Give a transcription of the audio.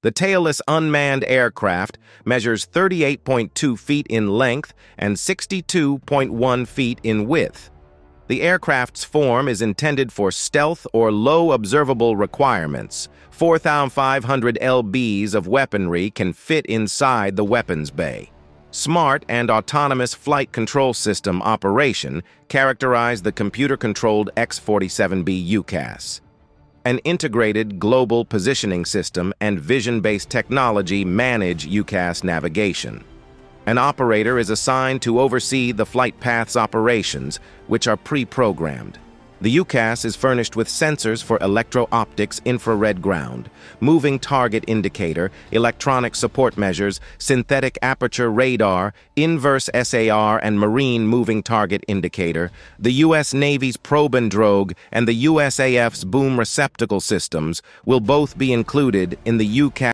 The tailless unmanned aircraft measures 38.2 feet in length and 62.1 feet in width. The aircraft's form is intended for stealth or low observable requirements. 4,500 lbs of weaponry can fit inside the weapons bay. Smart and autonomous flight control system operation characterize the computer-controlled X-47B UCAS. An integrated global positioning system and vision-based technology manage UCAS navigation. An operator is assigned to oversee the flight path's operations, which are pre-programmed. The UCAS is furnished with sensors for electro-optics infrared ground, moving target indicator, electronic support measures, synthetic aperture radar, inverse SAR, and marine moving target indicator. The U.S. Navy's probe and drogue and the USAF's boom receptacle systems will both be included in the UCAS